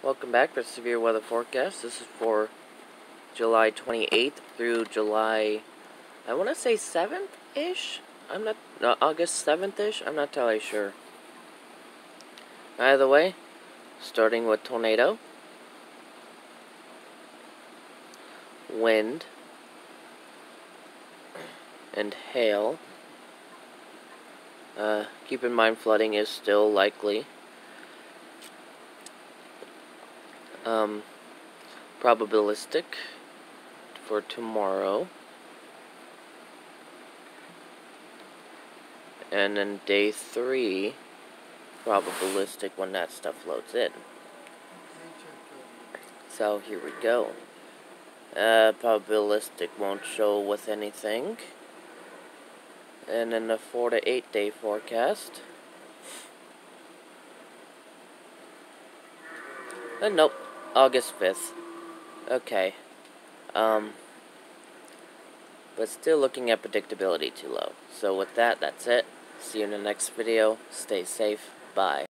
Welcome back for Severe Weather Forecast. This is for July 28th through July, I want to say 7th-ish? I'm not, no, August 7th-ish? I'm not totally sure. Either way, starting with tornado, wind, and hail. Uh, keep in mind flooding is still likely. Um, probabilistic for tomorrow. And then day three, probabilistic when that stuff loads in. So here we go. Uh, probabilistic won't show with anything. And then the four to eight day forecast. And nope. August 5th. Okay. Um, but still looking at predictability too low. So with that, that's it. See you in the next video. Stay safe. Bye.